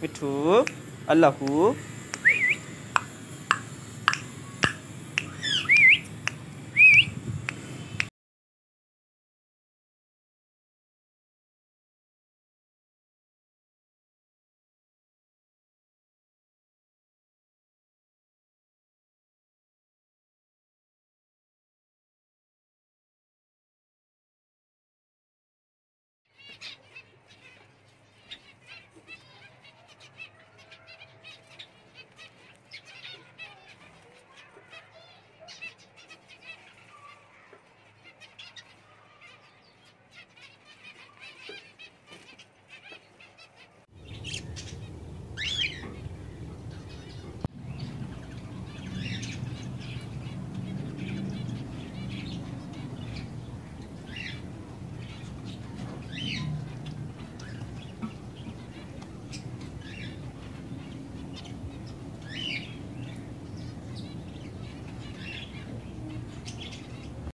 with who? Allah who?